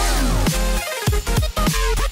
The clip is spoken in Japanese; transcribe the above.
Yeah.